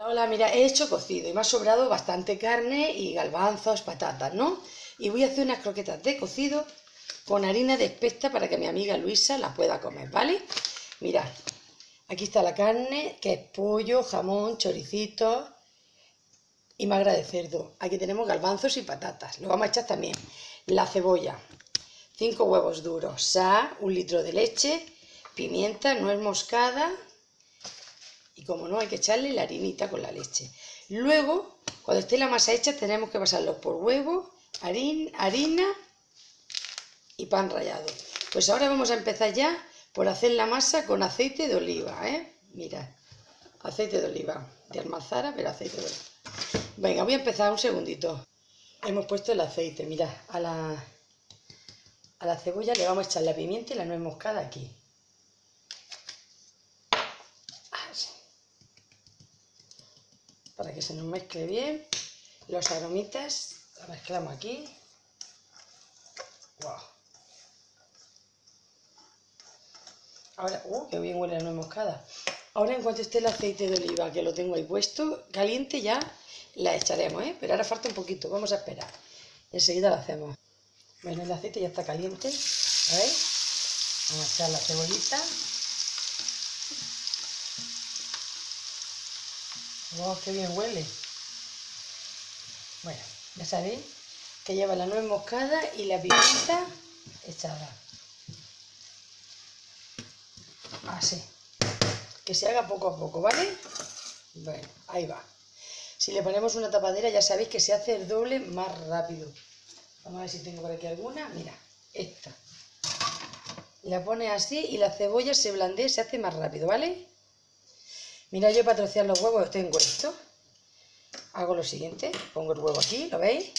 Hola, mira, he hecho cocido y me ha sobrado bastante carne y galbanzos, patatas, ¿no? Y voy a hacer unas croquetas de cocido con harina de espesta para que mi amiga Luisa las pueda comer, ¿vale? Mirad, aquí está la carne, que es pollo, jamón, choricito y magra de cerdo. Aquí tenemos galbanzos y patatas. Lo vamos a echar también. La cebolla, cinco huevos duros, sal, un litro de leche, pimienta, nuez moscada y como no, hay que echarle la harinita con la leche. Luego, cuando esté la masa hecha, tenemos que pasarlo por huevo, harina y pan rallado. Pues ahora vamos a empezar ya por hacer la masa con aceite de oliva, ¿eh? Mirad, aceite de oliva, de almazara, pero aceite de oliva. Venga, voy a empezar un segundito. Hemos puesto el aceite, mirad, a la, a la cebolla le vamos a echar la pimienta y la nuez moscada aquí. para que se nos mezcle bien. Los aromitas, la mezclamos aquí. Wow. Ahora, uh, qué bien huele la nuez moscada. Ahora en cuanto esté el aceite de oliva, que lo tengo ahí puesto, caliente ya, la echaremos, ¿eh? Pero ahora falta un poquito, vamos a esperar. Enseguida lo hacemos. Bueno, el aceite ya está caliente, ¿veis? Vamos a echar la cebollita. ¡Wow, qué bien huele! Bueno, ya sabéis que lleva la nuez moscada y la pimienta echada. Así. Que se haga poco a poco, ¿vale? Bueno, ahí va. Si le ponemos una tapadera ya sabéis que se hace el doble más rápido. Vamos a ver si tengo por aquí alguna. Mira, esta. La pone así y la cebolla se blandea se hace más rápido, ¿vale? Mira, yo para trocear los huevos tengo esto. Hago lo siguiente, pongo el huevo aquí, ¿lo veis?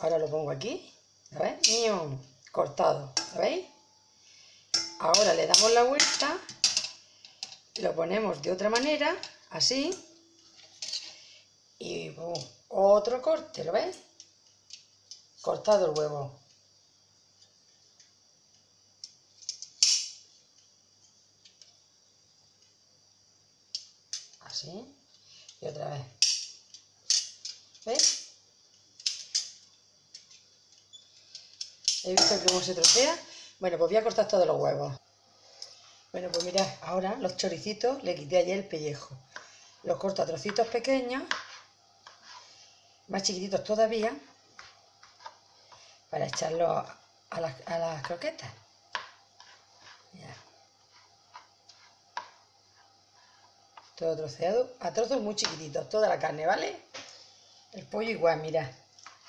Ahora lo pongo aquí, ¿lo veis? Cortado, ¿lo veis? Ahora le damos la vuelta, lo ponemos de otra manera, así, y otro corte, ¿lo veis? Cortado el huevo. Y otra vez. ¿Veis? ¿He visto cómo se trocea? Bueno, pues voy a cortar todos los huevos. Bueno, pues mirad, ahora los choricitos le quité ayer el pellejo. Los corto a trocitos pequeños, más chiquititos todavía, para echarlos a las, a las croquetas. Todo troceado, a trozos muy chiquititos, toda la carne, ¿vale? El pollo igual, mira,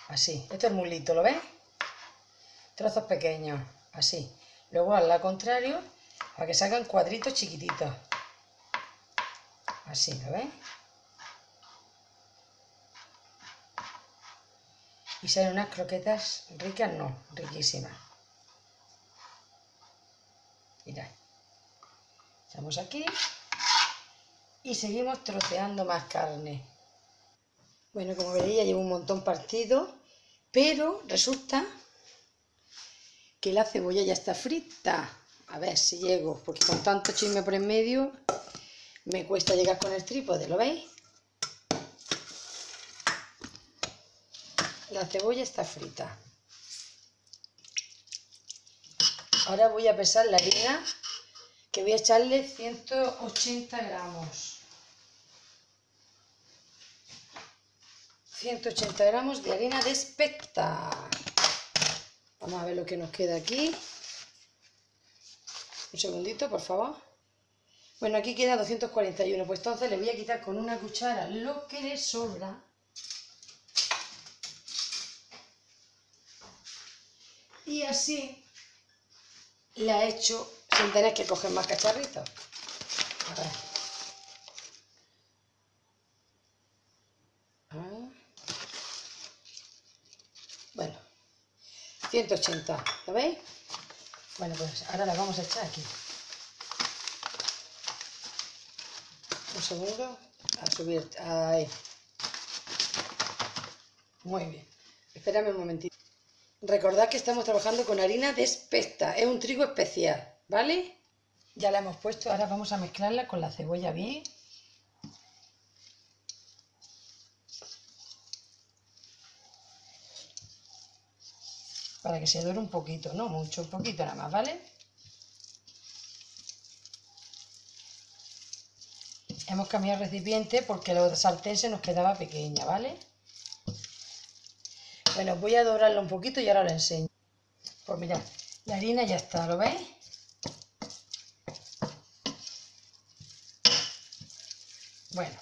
así, esto es mulito, ¿lo ves? Trozos pequeños, así. Luego al lado contrario, para que salgan cuadritos chiquititos. Así, ¿lo ves? Y salen unas croquetas ricas, no, riquísimas. Mirad. Estamos aquí y seguimos troceando más carne. Bueno, como veréis ya llevo un montón partido, pero resulta que la cebolla ya está frita. A ver si llego, porque con tanto chisme por en medio me cuesta llegar con el trípode, ¿lo veis? La cebolla está frita. Ahora voy a pesar la harina, que voy a echarle 180 gramos. 180 gramos de harina de especta. Vamos a ver lo que nos queda aquí. Un segundito, por favor. Bueno, aquí queda 241. Pues entonces le voy a quitar con una cuchara lo que le sobra. Y así la he hecho sin tener que coger más cacharritos. A ver. 180, ¿lo veis? Bueno, pues ahora la vamos a echar aquí. Un segundo, a subir, ahí. Muy bien. Espérame un momentito. Recordad que estamos trabajando con harina de espesta, es un trigo especial, ¿vale? Ya la hemos puesto, ahora vamos a mezclarla con la cebolla bien. Para que se dore un poquito, no mucho, un poquito nada más, ¿vale? Hemos cambiado el recipiente porque la sartén se nos quedaba pequeña, ¿vale? Bueno, voy a dorarlo un poquito y ahora lo enseño. Pues mirad, la harina ya está, ¿lo veis? Bueno,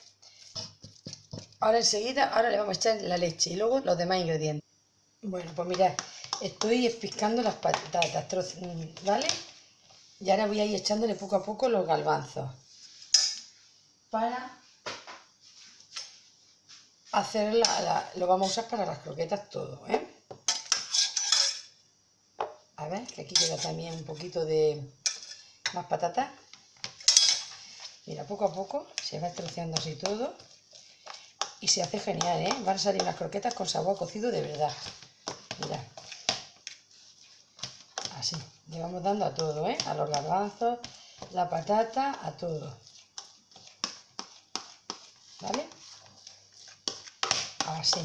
ahora enseguida, ahora le vamos a echar la leche y luego los demás ingredientes. Bueno, pues mirad, estoy espicando las patatas, ¿vale? Y ahora voy a ir echándole poco a poco los galbanzos. Para hacer la, lo vamos a usar para las croquetas todo, ¿eh? A ver, que aquí queda también un poquito de más patata. Mira, poco a poco se va troceando así todo. Y se hace genial, ¿eh? Van a salir unas croquetas con sabor cocido de verdad. Mira. Le vamos dando a todo, ¿eh? A los garbanzos, la patata, a todo. ¿Vale? Así.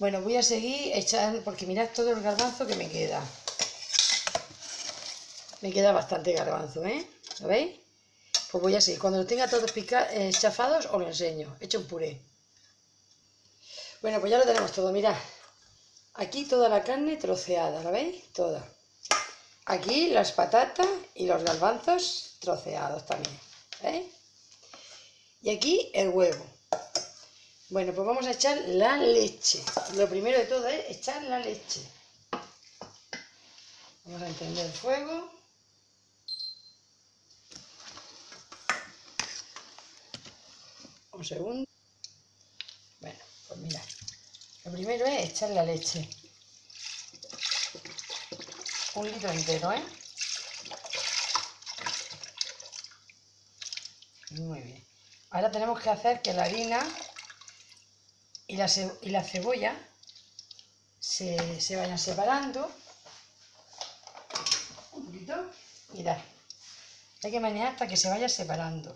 Bueno, voy a seguir echando, porque mirad todo el garbanzo que me queda. Me queda bastante garbanzo, ¿eh? ¿Lo veis? Pues voy a seguir. Cuando lo tenga todos eh, chafados, os lo enseño. He hecho un puré. Bueno, pues ya lo tenemos todo. Mirad. Aquí toda la carne troceada, ¿la veis? Toda. Aquí las patatas y los garbanzos troceados también. ¿Veis? Y aquí el huevo. Bueno, pues vamos a echar la leche. Lo primero de todo es echar la leche. Vamos a encender el fuego. Un segundo. Bueno, pues mira. Lo primero es echar la leche. Un litro entero, ¿eh? Muy bien. Ahora tenemos que hacer que la harina y la, y la cebolla se, se, vayan separando. Un poquito. Mirad. Hay que menear hasta que se vaya separando.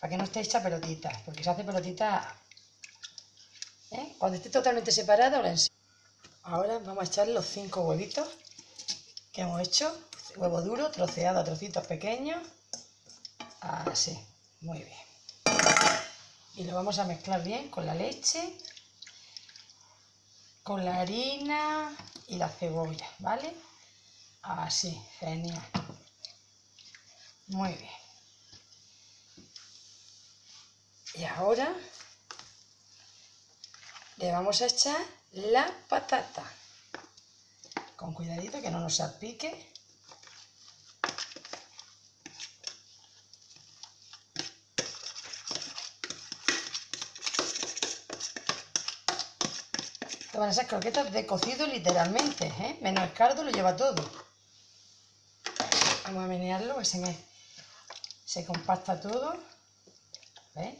Para que no esté hecha pelotita. Porque se hace pelotita. ¿eh? Cuando esté totalmente separada, ahora Ahora vamos a echar los cinco huevitos que hemos hecho. Huevo duro, troceado a trocitos pequeños. Así. Muy bien. Y lo vamos a mezclar bien con la leche con la harina y la cebolla, ¿vale? Así, genial. Muy bien. Y ahora le vamos a echar la patata. Con cuidadito que no nos salpique. van a ser croquetas de cocido literalmente, ¿eh? Menos el cardo lo lleva todo. Vamos a menearlo, que se, me, se compacta todo. ¿Veis?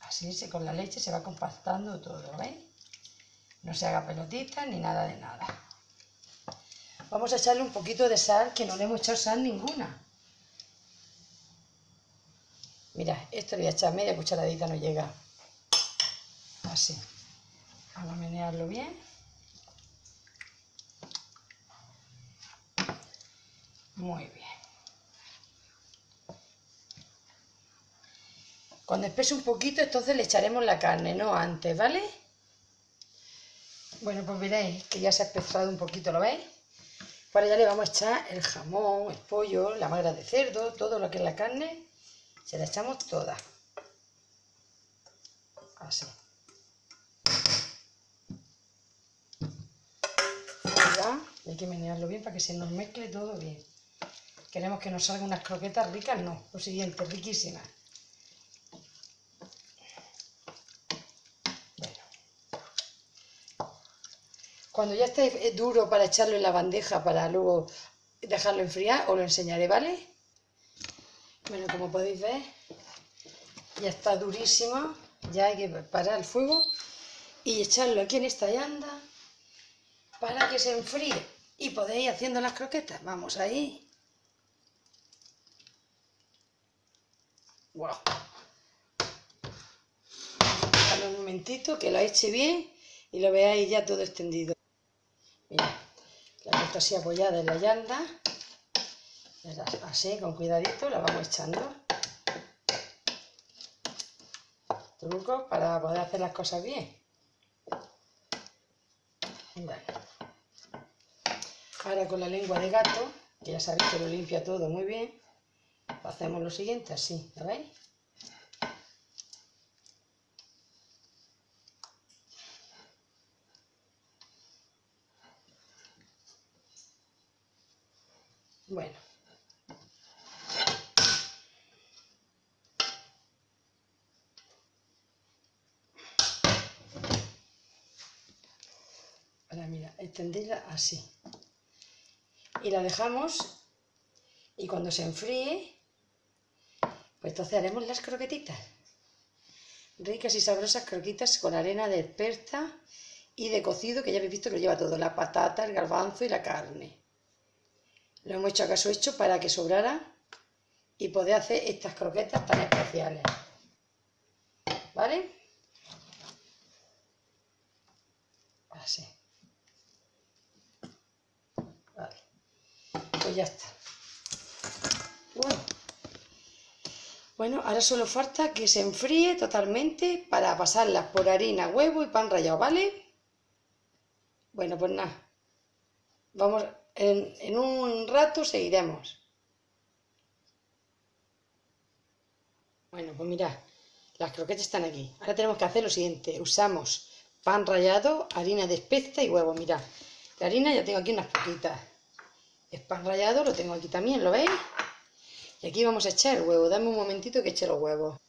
Así se, con la leche se va compactando todo, ¿veis? No se haga pelotita ni nada de nada. Vamos a echarle un poquito de sal, que no le hemos echado sal ninguna. Mira, esto le voy a echar media cucharadita, no llega. Así. Vamos a menearlo bien. Muy bien. Cuando espese un poquito, entonces le echaremos la carne, no antes, ¿vale? Bueno, pues veréis que ya se ha espesado un poquito, ¿lo veis? Ahora ya le vamos a echar el jamón, el pollo, la magra de cerdo, todo lo que es la carne, se la echamos toda. Así. hay que menearlo bien para que se nos mezcle todo bien. Queremos que nos salgan unas croquetas ricas, no, lo siguiente, riquísimas. Cuando ya esté duro para echarlo en la bandeja para luego dejarlo enfriar, os lo enseñaré, ¿vale? Bueno, como podéis ver, ya está durísimo. Ya hay que parar el fuego y echarlo aquí en esta llanda para que se enfríe y podéis ir haciendo las croquetas. Vamos ahí. Wow. un momentito que lo eche bien y lo veáis ya todo extendido. La así apoyada en la yarda. Así, con cuidadito, la vamos echando. Trucos para poder hacer las cosas bien. Ahora con la lengua de gato, que ya sabéis que lo limpia todo muy bien, hacemos lo siguiente así, ¿lo veis? Bueno. Ahora mira, extenderla así. Y la dejamos y cuando se enfríe, pues entonces haremos las croquetitas. Ricas y sabrosas croquetas con arena de perta y de cocido, que ya habéis visto que lo lleva todo, la patata, el garbanzo y la carne. Lo hemos hecho acaso hecho para que sobrara y poder hacer estas croquetas tan especiales. ¿Vale? Así. Pues ya está. Bueno. Bueno, ahora solo falta que se enfríe totalmente para pasarlas por harina, huevo y pan rallado, ¿vale? Bueno, pues nada. Vamos, en, un rato seguiremos. Bueno, pues mirad, las croquetas están aquí. Ahora tenemos que hacer lo siguiente. Usamos pan rallado, harina de espesta y huevo. Mirad, la harina ya tengo aquí unas poquitas. Es pan rallado, lo tengo aquí también, ¿lo veis? Y aquí vamos a echar el huevo. Dame un momentito que eche los huevos.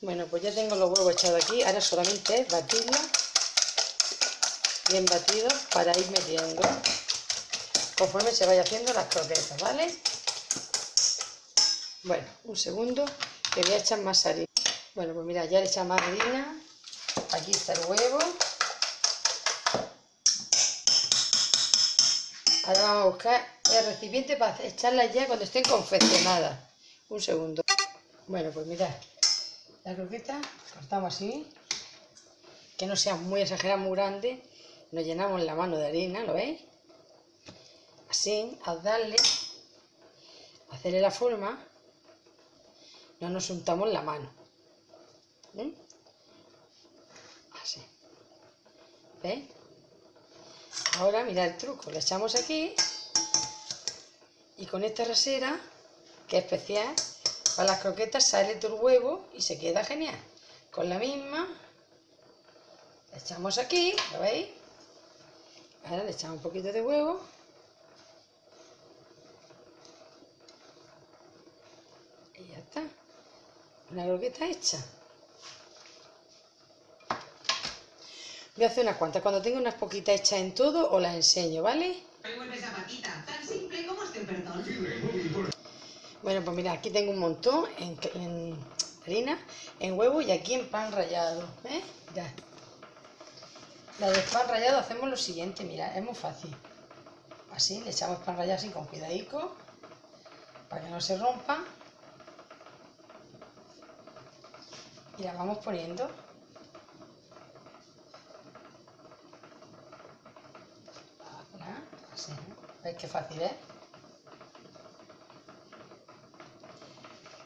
Bueno, pues ya tengo los huevos echados aquí. Ahora solamente es bien batidos para ir metiendo conforme se vaya haciendo las croquetas, ¿vale? Bueno, un segundo, que voy a echar más harina. Bueno, pues mira, ya le he más harina. Aquí está el huevo. Ahora vamos a buscar el recipiente para echarlas ya cuando estén confeccionadas. Un segundo. Bueno, pues mirad, la croqueta cortamos así, que no sea muy exagerada, muy grande. Nos llenamos la mano de harina, ¿lo veis? Así, al darle, hacerle la forma, no nos untamos la mano. ¿eh? Así. ¿Veis? Ahora mirad el truco, le echamos aquí y con esta rasera, que es especial, para las croquetas sale el huevo y se queda genial. Con la misma, le echamos aquí, ¿lo veis? Ahora le echamos un poquito de huevo una croqueta hecha. Voy a hacer unas cuantas. Cuando tenga unas poquitas hechas en todo, os las enseño, ¿vale? Bueno, pues mira, aquí tengo un montón en, harina, en huevo y aquí en pan rallado. ¿eh? La de pan rallado hacemos lo siguiente, mira, es muy fácil. Así, le echamos pan rallado así con cuidadico, para que no se rompa. Y la vamos poniendo. Así, ¿veis qué fácil es?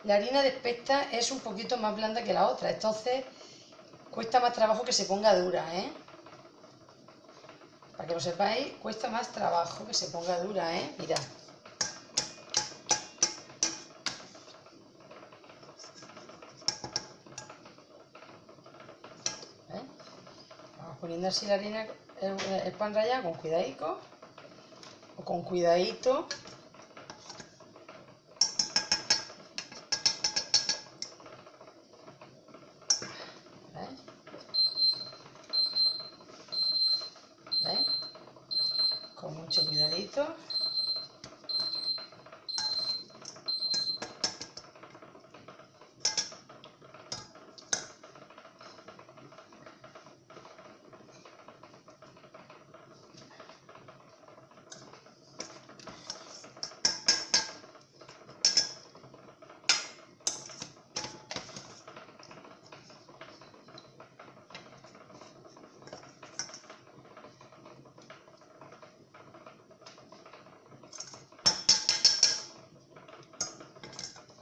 La harina de espesta es un poquito más blanda que la otra, entonces cuesta más trabajo que se ponga dura, ¿eh? Para que lo sepáis, cuesta más trabajo que se ponga dura, ¿eh? Mirad. Poniendo así la harina, el, pan rallado con cuidadito, o con cuidadito.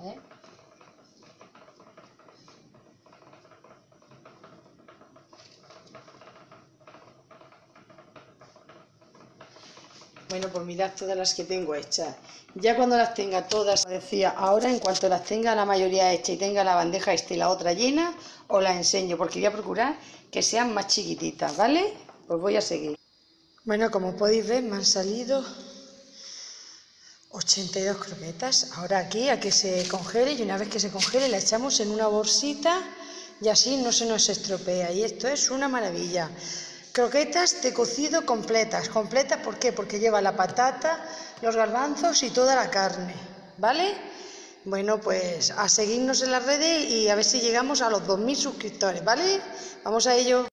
¿Eh? Bueno, pues mirad todas las que tengo hechas. Ya cuando las tenga todas, decía, ahora en cuanto las tenga la mayoría hecha y tenga la bandeja esta y la otra llena, os las enseño, porque voy a procurar que sean más chiquititas, ¿vale? Pues voy a seguir. Bueno, como podéis ver, me han salido 82 croquetas. Ahora aquí a que se congele y una vez que se congele la echamos en una bolsita y así no se nos estropea. Y esto es una maravilla. Croquetas de cocido completas. ¿Completas por qué? Porque lleva la patata, los garbanzos y toda la carne. ¿Vale? Bueno, pues a seguirnos en las redes y a ver si llegamos a los 2.000 suscriptores, ¿vale? Vamos a ello.